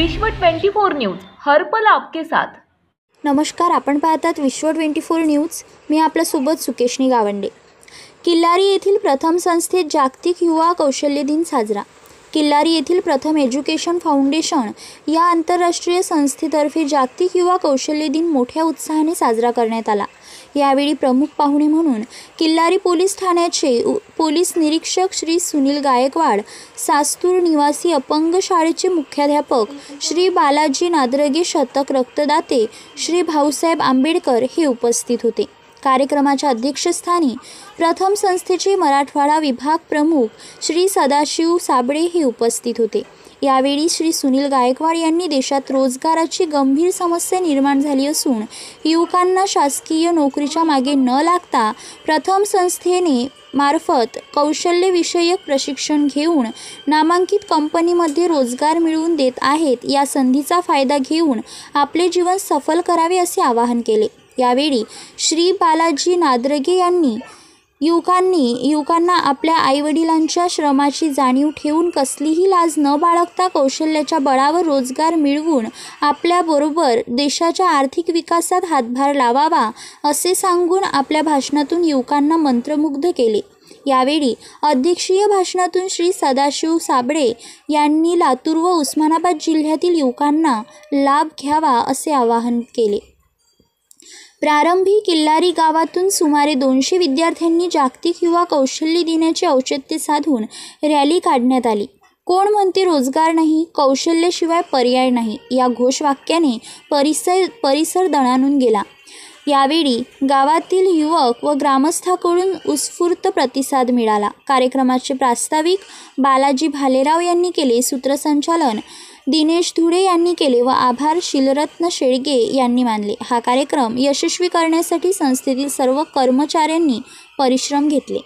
विश्व 24 न्यूज हरपल आपके साथ. नमस्कार आपण पाहतात विश्व ट्वेंटी फोर न्यूज. मी आपल्यासोबत सुकेशनी गावंडे. किल्लारी येथील प्रथम संस्थेत जागतिक युवा कौशल्य दिन साजरा. किल्लारी येथील प्रथम एज्युकेशन फाउंडेशन या आंतरराष्ट्रीय संस्थेतर्फे जागतिक युवा कौशल्य दिन मोठ्या उत्साहाने साजरा करण्यात आला. यावेळी प्रमुख पाहुणे म्हणून किल्लारी पोलीस ठाण्याचे उ- पोलीस निरीक्षक श्री सुनील गायकवाड सास्तूर निवासी अपंग शाळेचे मुख्याध्यापक श्री बालाजी नादरगे शतक रक्तदाते श्री भाऊसाहेब आंबेडकर हे उपस्थित होते. कार्यक्रमाच्या अध्यक्षस्थानी प्रथम संस्थेचे मराठवाडा विभाग प्रमुख श्री सदाशिव साबळे हे उपस्थित होते. यावेळी श्री सुनील गायकवाड यांनी देशात रोजगाराची गंभीर समस्या निर्माण झाली असून युवकांना शासकीय नोकरीच्या मागे न लागता प्रथम संस्थेने मार्फत कौशल्यविषयक प्रशिक्षण घेऊन नामांकित कंपनीमध्ये रोजगार मिळवून देत आहेत या संधीचा फायदा घेऊन आपले जीवन सफल करावे असे आवाहन केले. यावेळी श्री बालाजी नादरगे यांनी युवकांनी युवकांना आपल्या आईवडिलांच्या श्रमाची जाणीव ठेवून कसलीही लाज न बाळगता कौशल्याच्या बळावर रोजगार मिळवून आपल्याबरोबर देशाच्या आर्थिक विकासात हातभार लावावा असे सांगून आपल्या भाषणातून युवकांना मंत्रमुग्ध केले. यावेळी अध्यक्षीय भाषणातून श्री सदाशिव साबळे यांनी लातूर व उस्मानाबाद जिल्ह्यातील युवकांना लाभ घ्यावा असे आवाहन केले. प्रारंभी किल्लारी गावातून सुमारे दोनशे विद्यार्थ्यांनी जागतिक युवा कौशल्य दिनाचे औचित्य साधून रॅली काढण्यात आली. कोण म्हणते रोजगार नाही कौशल्याशिवाय पर्याय नाही या घोषवाक्याने परिसर परिसर दणाणून गेला. यावेळी गावातील युवक व ग्रामस्थाकडून उत्स्फूर्त प्रतिसाद मिळाला. कार्यक्रमाचे प्रास्ताविक बालाजी भालेराव यांनी केले. सूत्रसंचालन दिनेश धुळे यांनी केले व आभार शिलरत्न शेळगे यांनी मानले. हा कार्यक्रम यशस्वी करण्यासाठी संस्थेतील सर्व कर्मचाऱ्यांनी परिश्रम घेतले.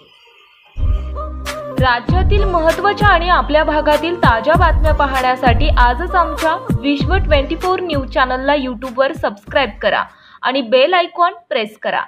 राज्यातील महत्त्वाच्या आणि आपल्या भागातील ताज्या बातम्या पाहण्यासाठी आजच आमच्या विश्व 24 न्यूज चॅनलला यूट्यूबवर सबस्क्राईब करा आणि बेल आयकॉन प्रेस करा.